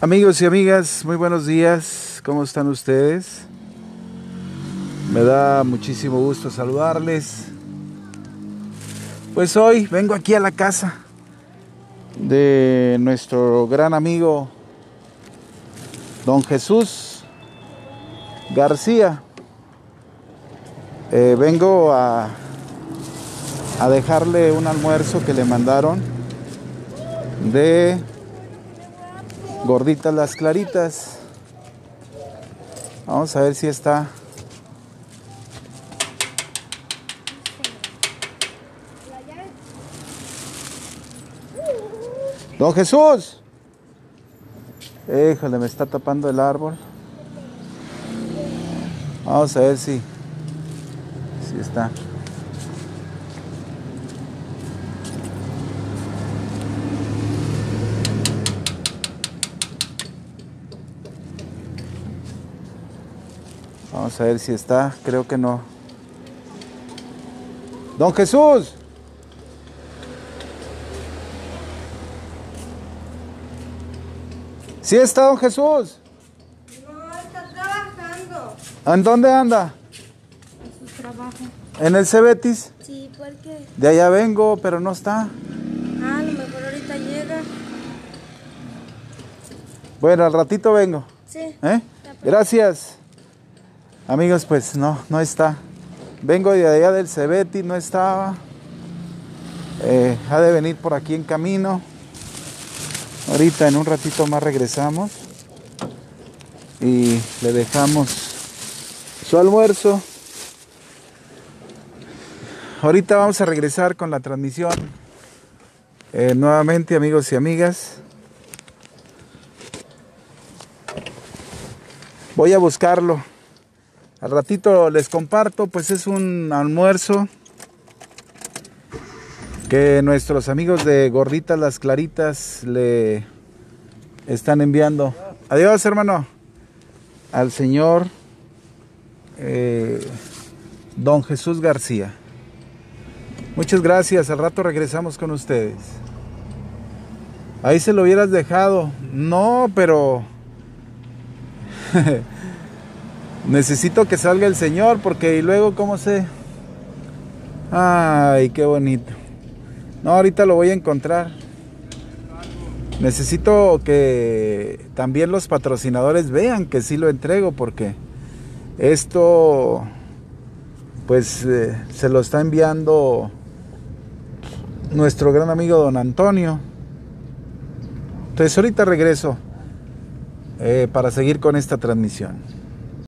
Amigos y amigas, muy buenos días. ¿Cómo están ustedes? Me da muchísimo gusto saludarles. Pues hoy vengo aquí a la casa de nuestro gran amigo Don Jesús García. Eh, vengo a, a dejarle un almuerzo que le mandaron de gorditas las claritas. Vamos a ver si está. Don Jesús. Híjole, me está tapando el árbol. Vamos a ver si, si está. Vamos a ver si está. Creo que no. Don Jesús. ¿Sí está don Jesús? No, está trabajando. ¿En dónde anda? En su trabajo. ¿En el Cebetis? Sí, porque. De allá vengo, pero no está. Ah, a lo mejor ahorita llega. Bueno, al ratito vengo. Sí. ¿Eh? Gracias. Amigos, pues no, no está. Vengo de allá del Cebeti, no estaba. Eh, ha de venir por aquí en camino. Ahorita en un ratito más regresamos. Y le dejamos su almuerzo. Ahorita vamos a regresar con la transmisión. Eh, nuevamente, amigos y amigas. Voy a buscarlo. Al ratito les comparto, pues es un almuerzo que nuestros amigos de Gorditas las Claritas le están enviando. Adiós, hermano. Al señor eh, Don Jesús García. Muchas gracias. Al rato regresamos con ustedes. Ahí se lo hubieras dejado. No, pero... Necesito que salga el Señor porque y luego cómo sé. Ay, qué bonito. No, ahorita lo voy a encontrar. Necesito que también los patrocinadores vean que sí lo entrego porque esto pues eh, se lo está enviando nuestro gran amigo don Antonio. Entonces ahorita regreso eh, para seguir con esta transmisión.